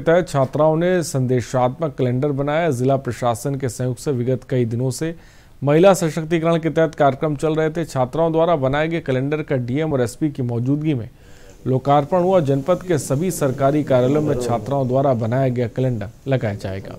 तहत छात्राओं ने संदेशात्मक कैलेंडर बनाया। जिला प्रशासन के संयुक्त से विगत कई दिनों से महिला सशक्तिकरण के तहत कार्यक्रम चल रहे थे। छात्राओं द्वारा बनाए गए कैलेंडर का डीएम और एसपी की मौजूदगी में लोकार्पण हुआ। जनपद के सभी सरकारी कार्यालयों में छात्राओं द्वारा बनाया गया कैलेंडर लगाया जाएगा।